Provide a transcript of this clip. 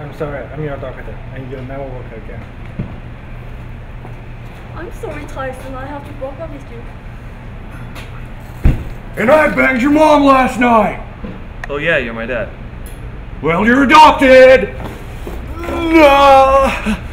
I'm sorry. I'm your doctor, and you'll never work again. I'm sorry, Tyson. I have to broke up with you. And I banged your mom last night. Oh yeah, you're my dad. Well, you're adopted. No.